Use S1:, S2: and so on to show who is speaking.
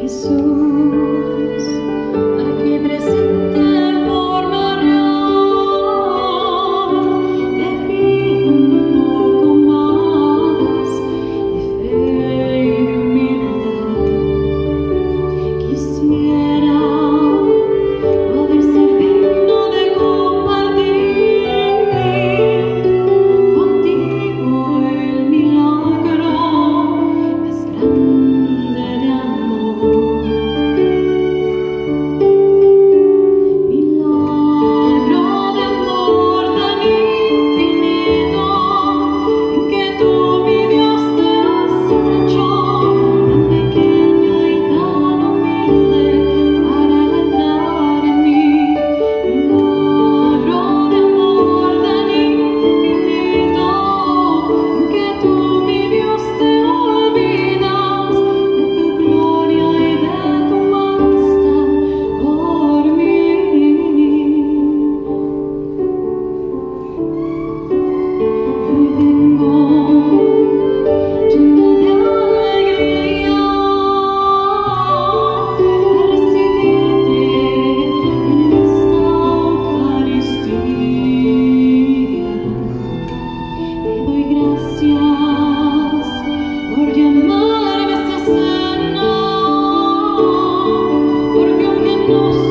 S1: Jesús. sana, porque aunque no